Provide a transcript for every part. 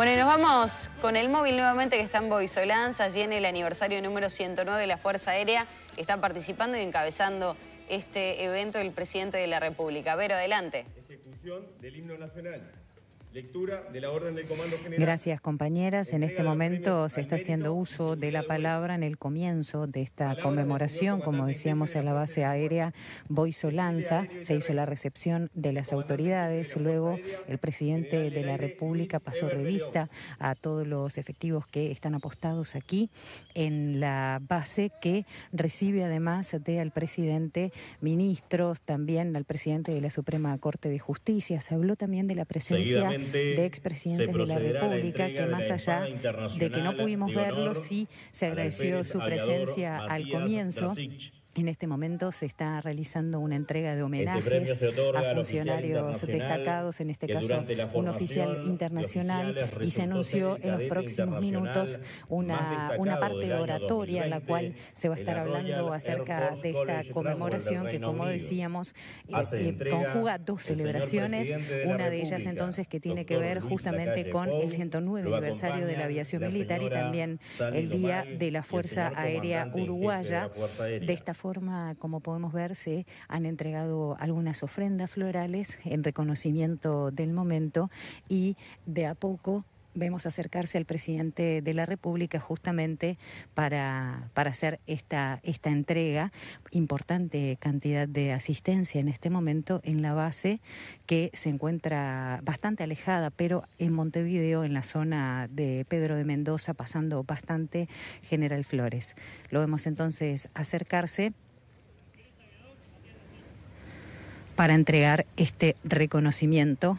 Bueno, y nos vamos con el móvil nuevamente que está en Boisolans, allí en el aniversario número 109 de la Fuerza Aérea, está participando y encabezando este evento el presidente de la República. Vero, adelante. Ejecución del himno nacional. Lectura de la orden del Comando General. Gracias, compañeras. En este momento se está haciendo uso de la palabra en el comienzo de esta conmemoración, como decíamos, en la base aérea Boisolanza. Se hizo la recepción de las autoridades. Luego, el presidente de la República pasó revista a todos los efectivos que están apostados aquí en la base, que recibe además del presidente ministros, también al presidente de la Suprema Corte de Justicia. Se habló también de la presencia de expresidentes de la República, que más allá de que no pudimos verlo, sí se agradeció su presencia al comienzo. En este momento se está realizando una entrega de este homenajes a funcionarios destacados, en este caso un oficial internacional, y se anunció en los próximos minutos una, una parte oratoria en la cual se va a estar hablando acerca de esta conmemoración que, como decíamos, eh, eh, conjuga dos celebraciones, una de ellas entonces que tiene que ver justamente con el 109 aniversario de la aviación militar y también el Día de la Fuerza Aérea Uruguaya. De esta forma, como podemos ver, se han entregado algunas ofrendas florales en reconocimiento del momento y de a poco vemos acercarse al presidente de la República justamente para, para hacer esta, esta entrega, importante cantidad de asistencia en este momento en la base que se encuentra bastante alejada, pero en Montevideo, en la zona de Pedro de Mendoza, pasando bastante General Flores. Lo vemos entonces acercarse para entregar este reconocimiento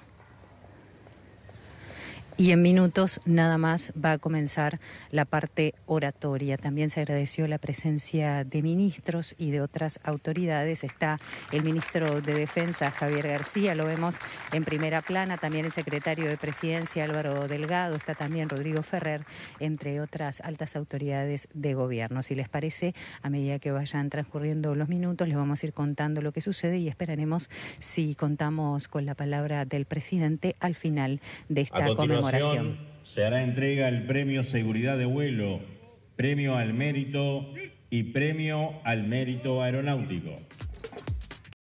y en minutos nada más va a comenzar la parte oratoria. También se agradeció la presencia de ministros y de otras autoridades. Está el ministro de Defensa, Javier García, lo vemos en primera plana. También el secretario de Presidencia, Álvaro Delgado. Está también Rodrigo Ferrer, entre otras altas autoridades de gobierno. Si les parece, a medida que vayan transcurriendo los minutos, les vamos a ir contando lo que sucede y esperaremos si contamos con la palabra del presidente al final de esta se hará entrega el premio Seguridad de Vuelo, premio al mérito y premio al mérito aeronáutico.